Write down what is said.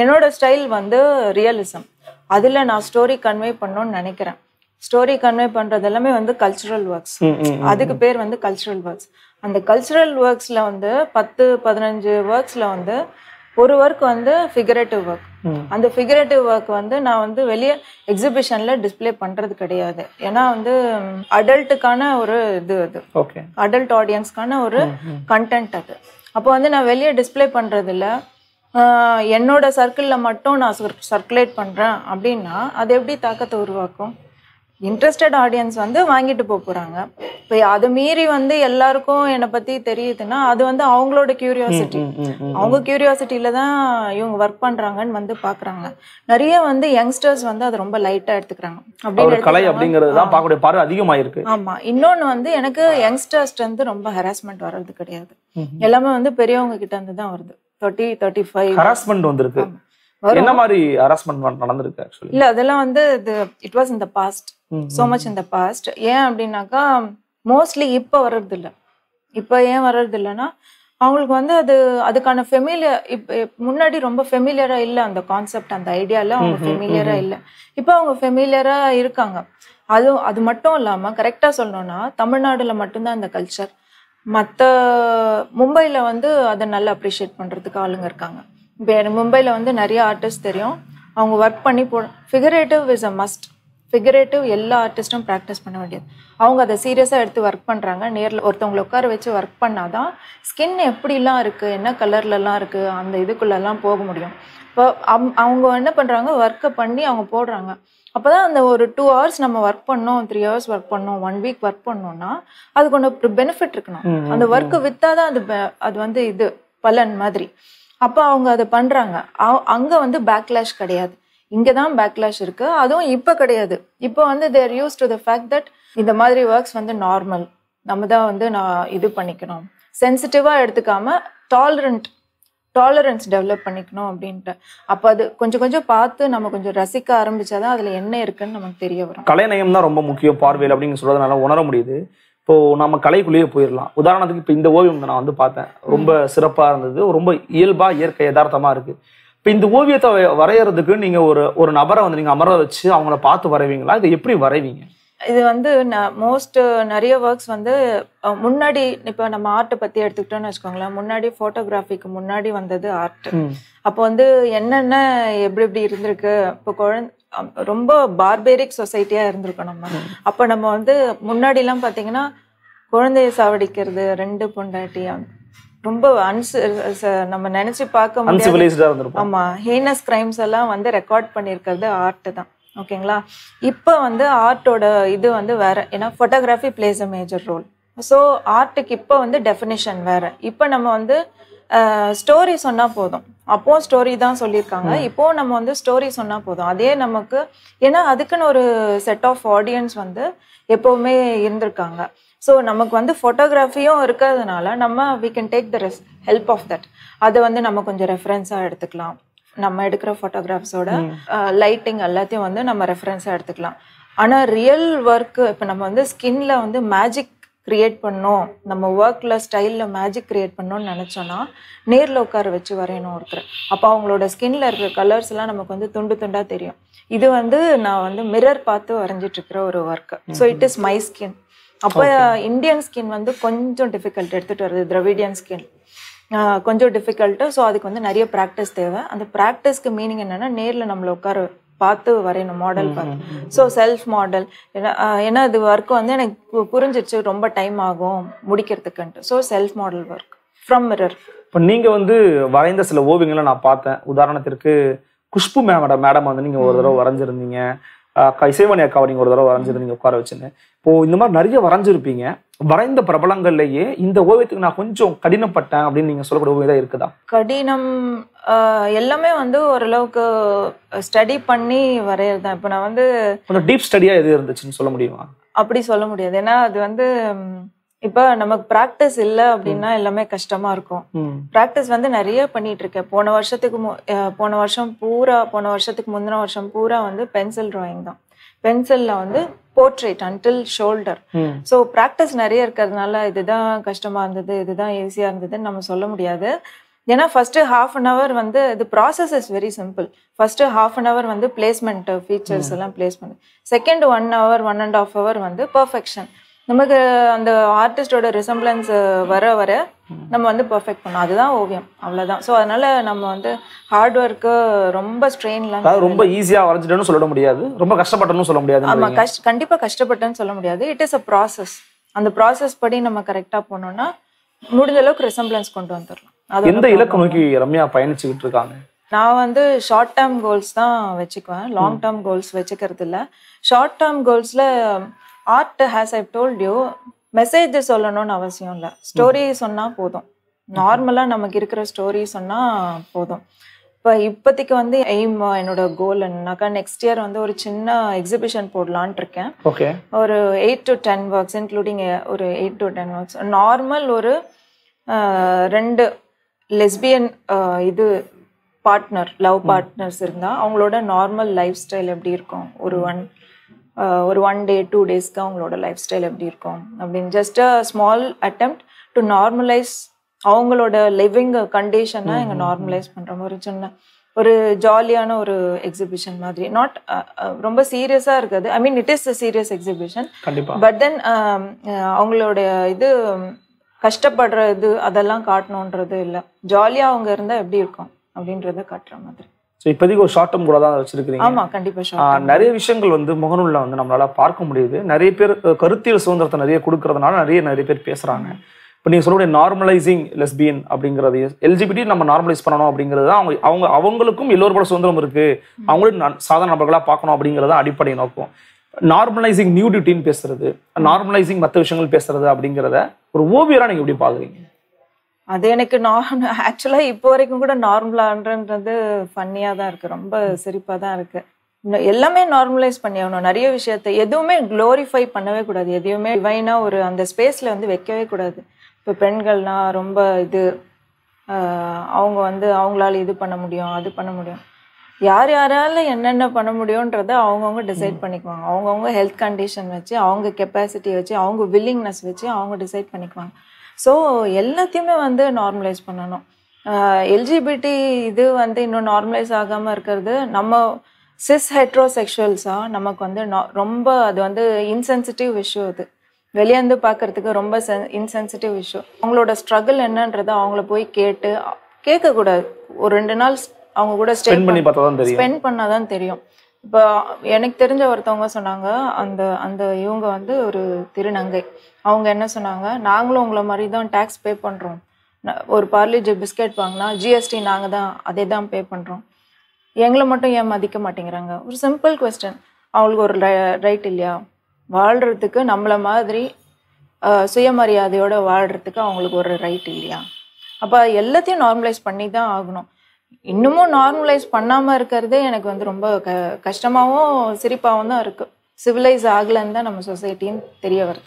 என்னோட ஸ்டைல் வந்து ரியலிசம் அதில் நான் ஸ்டோரி கன்வே பண்ணணும்னு நினைக்கிறேன். ஸ்டோரி கன்வே பண்ணுறது எல்லாமே வந்து கல்ச்சுரல் ஒர்க்ஸ் அதுக்கு பேர் வந்து கல்ச்சுரல் ஒர்க்ஸ் அந்த கல்ச்சுரல் ஒர்க்ஸில் வந்து பத்து பதினஞ்சு ஒர்க்ஸில் வந்து ஒரு ஒர்க் வந்து ஃபிகரேட்டிவ் ஒர்க். அந்த ஃபிகரேட்டிவ் ஒர்க் வந்து நான் வந்து வெளியே எக்ஸிபிஷனில் டிஸ்ப்ளே பண்ணுறது கிடையாது. ஏன்னா வந்து அடல்ட்டுக்கான ஒரு இது அது. அடல்ட் ஆடியன்ஸ்க்கான ஒரு கண்டென்ட் அது. அப்போ வந்து நான் வெளியே டிஸ்ப்ளே பண்ணுறதில்ல என்னோட சர்க்கிளில் மட்டும் நான் சர்க்குலேட் பண்ணுறேன் அப்படின்னா அது எப்படி தாக்கத்தை உருவாக்கும்? இன்ட்ரெஸ்டட் ஆடியன்ஸ் வந்து வாங்கிட்டு போக போகிறாங்க இப்போ அதை மீறி வந்து எல்லாருக்கும் என்னை பற்றி தெரியுதுன்னா அது வந்து அவங்களோட கியூரியாசிட்டி. அவங்க கியூரியாசிட்டியில தான் இவங்க ஒர்க் பண்றாங்கன்னு வந்து பாக்குறாங்க. நிறைய வந்து யங்ஸ்டர்ஸ் வந்து அதை ரொம்ப லைட்டா எடுத்துக்கிறாங்க. அப்படின்னு கலை. அப்படிங்கிறது தான் பார்க்கக்கூடிய பார்வை அதிகமாயிருக்கு. ஆமா. இன்னொன்னு வந்து எனக்கு யங்ஸ்டர்ஸ்ல இருந்து ரொம்ப ஹராஸ்மெண்ட் வர்றது கிடையாது. எல்லாமே வந்து பெரியவங்க கிட்ட இருந்து தான் வருது. தேர்ட்டி தேர்ட்டி ஃபைவ் ஹராஸ்மெண்ட் வந்திருக்கு. என்ன மாதிரி ஹராஸ்மெண்ட் நடந்திருக்கு ஆக்சுவலி இல்ல அதெல்லாம் வந்து இட் வாஸ் இந்த பாஸ்ட் so மச் இந்த பாஸ்ட் ஏன் அப்படின்னாக்கா மோஸ்ட்லி இப்போ வர்றது இல்ல இப்போ ஏன் வர்றது இல்லைன்னா அவங்களுக்கு வந்து அது அதுக்கான ஃபெமிலியர் இப்போ முன்னாடி ரொம்ப ஃபெமிலியரா இல்லை அந்த கான்செப்ட் அந்த ஐடியால அவங்க ஃபெமிலியரா இல்லை. இப்போ அவங்க ஃபெமிலியரா இருக்காங்க. அது அது மட்டும் இல்லாம கரெக்டா சொல்லணும்னா தமிழ்நாடுல மட்டும்தான் அந்த கல்ச்சர் மற்ற மும்பையில் வந்து அதை நல்லா அப்ரிஷியேட் பண்ணுறதுக்கு ஆளுங்க இருக்காங்க. இப்போ எனக்கு மும்பையில் வந்து நிறைய ஆர்டிஸ்ட் தெரியும். அவங்க ஒர்க் பண்ணி போ figurative is a must figurative எல்லா ஆர்டிஸ்ட்டும் ப்ராக்டிஸ் பண்ண வேண்டியது. அவங்க அதை சீரியஸாக எடுத்து ஒர்க் பண்ணுறாங்க நேரில் ஒருத்தவங்களை உட்கார வச்சு ஒர்க் பண்ணால் தான் ஸ்கின் எப்படிலாம் இருக்குது என்ன கலர்லலாம் இருக்குது அந்த இதுக்குள்ளெல்லாம் போக முடியும். இப்போ அம்- அவங்க என்ன பண்ணுறாங்க ஒர்க்கை பண்ணி அவங்க போடுறாங்க. அப்போ தான் அந்த ஒரு டூ ஹவர்ஸ் நம்ம ஒர்க் பண்ணோம் த்ரீ ஹவர்ஸ் ஒர்க் பண்ணோம் ஒன் வீக் ஒர்க் பண்ணோம்னா அதுக்கு ஒன்று பெனிஃபிட் இருக்கணும். அந்த ஒர்க்கை வித்தாதான் அது be- அது வந்து இது பலன் மாதிரி. அப்போ அவங்க அதை பண்றாங்க. அ- அங்க வந்து பேக்லாஷ் கிடையாது. இங்க தான் பேக்லாஷ் இருக்கு. அதுவும் இப்போ கிடையாது. இப்போ வந்து there use to the fact that இந்த மாதிரி ஒர்க்ஸ் வந்து நார்மல் நம்ம தான் வந்து நான் இது பண்ணிக்கணும். சென்சிட்டிவா எடுத்துக்காம டாலரண்ட் டாலரன்ஸ் டெவலப் பண்ணிக்கணும் அப்படின்ட்டு. அப்போ அது கொஞ்சம் கொஞ்சம் பார்த்து நம்ம கொஞ்சம் ரசிக்க ஆரம்பிச்சாதான் அதுல என்ன இருக்குன்னு நமக்கு தெரிய வரும். கலைநயம் தான் ரொம்ப முக்கியம் பார்வையில் அப்படின்னு சொல்றதுனால உணர முடியுது. இப்போ நம்ம கலைக்குள்ளேயே போயிடலாம் உதாரணத்துக்கு இப்போ இந்த ஓவியம் நான் வந்து பார்த்தேன். ரொம்ப சிறப்பா இருந்தது. ரொம்ப இயல்பா இயற்கை யதார்த்தமா இருக்கு. இப்போ இந்த ஓவியத்தை வ- வரையறதுக்கு நீங்க ஒரு ஒரு நபரை வந்து நீங்க அமர வச்சு அவங்கள பார்த்து வரைவீங்களா? இதை எப்படி வரைவீங்க? இது வந்து மோஸ்ட் நிறைய ஒர்க்ஸ் வந்து முன்னாடி இப்போ நம்ம ஆர்ட்டை பத்தி எடுத்துக்கிட்டோம்னு வச்சுக்கோங்களேன். முன்னாடி ஃபோட்டோகிராஃபிக்கு முன்னாடி வந்தது ஆர்ட். அப்போ வந்து என்னென்ன எப்படி எப்படி இருந்திருக்கு? இப்போ குழந்தை ரொம்ப பார்பேரிக் சொசைட்டியா இருந்திருக்கோம் நம்ம. அப்போ நம்ம வந்து முன்னாடிலாம் பார்த்தீங்கன்னா குழந்தைய சாவடிக்கிறது ரெண்டு பொண்டாட்டி ரொம்ப அன்சு ச- நம்ம நினைச்சு பார்க்க முடியாது ஆமா ஹீனஸ் கிரைம்ஸ் எல்லாம் வந்து ரெக்கார்ட் பண்ணியிருக்கிறது ஆர்ட் தான். ஓகேங்களா? இப்போ வந்து ஆர்ட்டோட இது வந்து வேற. ஏன்னா photography plays a major role so ஆர்ட்டுக்கு இப்போ வந்து டெஃபினிஷன் வேற. இப்போ நம்ம வந்து ஸ்டோரி சொன்னா போதும். அப்போ ஸ்டோரி தான் சொல்லியிருக்காங்க. இப்போ நம்ம வந்து ஸ்டோரி சொன்னா போதும். அதே நமக்கு ஏன்னா அதுக்குன்னு ஒரு செட் ஆஃப் ஆடியன்ஸ் வந்து எப்பவுமே இருந்திருக்காங்க. ஸோ நமக்கு வந்து ஃபோட்டோகிராஃபியும் இருக்கிறதுனால நம்ம we can take the rest help of that அதை வந்து நம்ம கொஞ்சம் ரெஃபரன்ஸாக எடுத்துக்கலாம். நம்ம எடுக்கிற ஃபோட்டோகிராஃப்ஸோட லைட்டிங் எல்லாத்தையும் வந்து நம்ம ரெஃபரன்ஸாக எடுத்துக்கலாம். ஆனால் ரியல் ஒர்க்கு இப்போ நம்ம வந்து ஸ்கின்ல வந்து மேஜிக் கிரியேட் பண்ணோம். நம்ம ஒர்க்கில் ஸ்டைலில் மேஜிக் கிரியேட் பண்ணோம்னு நினச்சோன்னா நேரில் உட்கார வச்சு வரையணும் ஒருத்தர். அப்போ அவங்களோட ஸ்கின்ல இருக்கிற கலர்ஸ் எல்லாம் நமக்கு வந்து துண்டு துண்டாக தெரியும். இது வந்து நான் வந்து மிரர் பார்த்து வரைஞ்சிட்டு இருக்கிற ஒரு work so it is my skin அப்போ இந்தியன் ஸ்கின் வந்து கொஞ்சம் டிஃபிகல்ட் எடுத்துகிட்டு வருது திராவிடியன் ஸ்கின் கொஞ்சம் டிஃபிகல்ட்டு ஸோ அதுக்கு வந்து நிறைய ப்ராக்டிஸ் தேவை. அந்த ப்ராக்டிஸ்க்கு மீனிங் என்னன்னா நேரில் நம்மளை உட்கார பார்த்து வரையணும் மாடல் பார்த்து. ஸோ செல்ஃப் மாடல் ஏன்னா இது ஒர்க் வந்து எனக்கு புரிஞ்சிருச்சு ரொம்ப டைம் ஆகும் முடிக்கிறதுக்குன்ட்டு. So self model work from mirror இப்போ நீங்க வந்து வரைந்த சில ஓவியங்களை நான் பார்த்தேன். உதாரணத்திற்கு குஷ்பு மேடம் மேடம் வந்து நீங்க ஒரு தடவை வரைஞ்சிருந்தீங்க. இசைமணி அக்காவை நீங்க ஒரு தடவை வரைஞ்சிருந்தீங்க உட்கார வச்சுன்னு இப்போ இந்த மாதிரி நிறைய வரைஞ்சிருப்பீங்க. வரைந்த பிரபலங்கள்லயே இந்த ஓவியத்துக்கு நான் கொஞ்சம் கடினப்பட்டேன் அப்படின்னு நீங்க சொல்லக்கூடிய ஓவியம் இருக்குதா? கடினம் எல்லாமே வந்து ஓரளவுக்கு ஸ்டடி பண்ணி வரையறது இப்போ நான் வந்து கொஞ்சம் டீப் ஸ்டடியா எது இருந்துச்சுன்னு சொல்ல முடியுமா? அப்படி சொல்ல முடியாது. ஏன்னா அது வந்து இப்போ நமக்கு ப்ராக்டிஸ் இல்லை அப்படின்னா எல்லாமே கஷ்டமா இருக்கும். ப்ராக்டிஸ் வந்து நிறைய பண்ணிட்டு இருக்கேன். போன வருஷத்துக்கு போன வருஷம் பூரா போன வருஷத்துக்கு முந்தின வருஷம் பூரா வந்து பென்சில் டிராயிங் தான். பென்சில்ல வந்து portrait until shoulder. So practice நிறைய இருக்கிறதுனால இதுதான் கஷ்டமா இருந்தது இதுதான் ஈஸியா இருந்ததுன்னு நம்ம சொல்ல முடியாது. ஏன்னா ஃபர்ஸ்ட் ஹாஃப் அன் ஹவர் வந்து இது process is very simple first half an hour வந்து பிளேஸ்மெண்ட் ஃபீச்சர்ஸ் எல்லாம் placement second one hour one and half hour வந்து பர்ஃபெக்ஷன் நமக்கு அந்த ஆர்டிஸ்டோட ரிசம்பிளன்ஸ் வர வர நம்ம வந்து பெர்ஃபெக்ட் பண்ணோம் அதுதான் ஓவியம். அவ்வளவுதான். ஸோ அதனால நம்ம வந்து ஹார்ட் ஒர்க்கு ரொம்ப ஸ்ட்ரெயின்லாம் அதாவது ரொம்ப ஈஸியா வரைஞ்சிட்டேன்னு சொல்ல முடியாது. ரொம்ப கஷ்டப்பட்டேன்னு சொல்ல முடியாது ஆமா கஷ்ட கண்டிப்பா கஷ்டப்பட்டேன்னு சொல்ல முடியாது. இட் இஸ் அ ப்ராசஸ் அந்த ப்ராசஸ் படி நம்ம கரெக்டா போனோம்னா முடிஞ்ச அளவுக்கு ரிசம்பிளன்ஸ் கொண்டு வந்துடலாம் அது எந்த இலக்கு நோக்கி ரம்யா பயணிச்சுக்கிட்டு இருக்காங்க? நான் வந்து ஷார்ட் டேர்ம் கோல்ஸ் தான் வச்சுக்குவேன். லாங் டேர்ம் கோல்ஸ் வச்சுக்கிறது இல்லை short term கோல்ஸில் art has I told you message சொல்லணும்னு அவசியம் இல்லை. ஸ்டோரி சொன்னால் போதும். நார்மலாக நமக்கு இருக்கிற ஸ்டோரி சொன்னால் போதும். இப்போ இப்போதைக்கு வந்து எய்ம் என்னோட கோல் என்னன்னாக்கா நெக்ஸ்ட் இயர் வந்து ஒரு சின்ன எக்ஸிபிஷன் போடலான்ட்டு இருக்கேன். ஓகே. ஒரு eight to ten works including ஒரு eight to ten works normal ஒரு ரெண்டு லெஸ்பியன் இது பார்ட்னர் லவ் பார்ட்னர்ஸ் இருந்தால் அவங்களோட நார்மல் லைஃப் ஸ்டைல் எப்படி இருக்கும்? ஒரு ஒன் ஒரு ஒன் டே டூ டேஸ்க்கு அவங்களோட லைஃப் ஸ்டைல் எப்படி இருக்கும்? அப்படின்னு just a small attempt to normalise அவங்களோட லிவிங் கண்டிஷனை இங்கே நார்மலைஸ் பண்ணுறோம் ஒரு சின்ன ஒரு ஜாலியான ஒரு எக்ஸிபிஷன் மாதிரி. நாட் ரொம்ப சீரியஸாக இருக்காது. I mean it is a serious exhibition but then அவங்களுடைய இது கஷ்டப்படுற இது அதெல்லாம் காட்டணுன்றது இல்லை. ஜாலியாக அவங்க இருந்தால் எப்படி இருக்கும்? அப்படின்றத காட்டுற மாதிரி. இப்போதைக்கு ஒரு ஷார்ட் டேர்ம் கூட தான் ஆமா கண்டிப்பா ஷார்ட் நிறைய விஷயங்கள் வந்து முகநூல்ல வந்து நம்மளால பார்க்க முடியுது. நிறைய பேர் கருத்தியல் சுதந்திரத்தை நிறைய கொடுக்கறதுனால நிறைய நிறைய பேர் பேசுறாங்க. இப்போ நீங்க சொல்லக்கூடிய நார்மலைசிங் லெஸ்பியன் அப்படிங்கிறது எல்ஜிபிடி நம்ம நார்மலைஸ் பண்ணணும் அப்படிங்கிறது தான் அவங்க அவங்க அவங்களுக்கும் எல்லோரும் போல சுதந்திரம் இருக்கு. அவங்களும் சாதாரண நபர்களா பார்க்கணும் அப்படிங்கிறது தான் அடிப்படை நோக்கம். நார்மலைசிங் நியூடிட்டின்னு பேசுறது நார்மலைசிங் மற்ற விஷயங்கள் பேசுறது அப்படிங்கிறத ஒரு ஓவியரா நீங்க எப்படி பாக்குறீங்க அது எனக்கு நான் ஆக்சுவலா இப்போ வரைக்கும் கூட நார்மலான்றது ஃபன்னியா தான் இருக்கு. ரொம்ப சிரிப்பா தான் இருக்கு. இன்னும் எல்லாமே நார்மலைஸ் பண்ணி ஆகணும் நிறைய விஷயத்த எதுவுமே க்ளோரிஃபை பண்ணவே கூடாது. எதையுமே டிவைனா ஒரு அந்த ஸ்பேஸ்ல வந்து வைக்கவே கூடாது. இப்போ பெண்கள்னா ரொம்ப இது அவங்க வந்து அவங்களால இது பண்ண முடியும் அது பண்ண முடியும். யார் யாரால என்னென்ன பண்ண முடியுன்றத அவங்கவுங்க டிசைட் பண்ணிக்குவாங்க. அவங்கவுங்க ஹெல்த் கண்டிஷன் வச்சு அவங்க கெப்பாசிட்டி வச்சு அவங்க வில்லிங்னஸ் வச்சு அவங்க டிசைட் பண்ணிக்குவாங்க. ஸோ எல்லாத்தையுமே வந்து நார்மலைஸ் பண்ணணும். எல்ஜிபிடி இது வந்து இன்னும் நார்மலைஸ் ஆகாமல் இருக்கிறது நம்ம சிஸ் ஹெட்ரோசெக்ஷுவல்ஸாக நமக்கு வந்து ரொம்ப அது வந்து இன்சென்சிட்டிவ் இஷ்யூ அது. வெளியேந்து பார்க்கறதுக்கு ரொம்ப இன்சென்சிட்டிவ் இஷ்யூ அவங்களோட ஸ்ட்ரகிள் என்னன்றதை அவங்கள போய் கேட்டு கேட்கக்கூடாது. ஒரு ரெண்டு நாள் அவங்க கூட ஸ்பெண்ட் பண்ணி பார்த்தா தான் தெரியும். ஸ்பெண்ட் பண்ணாதான் தெரியும். இப்போ எனக்கு தெரிஞ்ச ஒருத்தவங்க சொன்னாங்க அந்த அந்த இவங்க வந்து ஒரு திருநங்கை. அவங்க என்ன சொன்னாங்க நாங்களும் உங்களை மாதிரி தான் டேக்ஸ் பே பண்ணுறோம் ஒரு பார்லிஜி பிஸ்கெட் வாங்கினா ஜிஎஸ்டி நாங்கள் தான் அதே தான் பே பண்ணுறோம் எங்களை மட்டும் ஏன் மதிக்க மாட்டேங்கிறாங்க. ஒரு சிம்பிள் கொஸ்டின் அவங்களுக்கு ஒரு ரைட் இல்லையா? வாழ்கிறதுக்கு நம்மளை மாதிரி சுயமரியாதையோடு வாழ்கிறதுக்கு அவங்களுக்கு ஒரு ரைட் இல்லையா? அப்போ எல்லாத்தையும் நார்மலைஸ் பண்ணி தான் ஆகணும். இன்னமும் நார்மலைஸ் பண்ணாமல் இருக்கிறதே எனக்கு வந்து ரொம்ப க கஷ்டமாகவும் சிரிப்பாகவும் தான் இருக்குது சிவிலைஸ் ஆகலைன்னு தான் நம்ம சொசைட்டின்னு தெரிய வருது.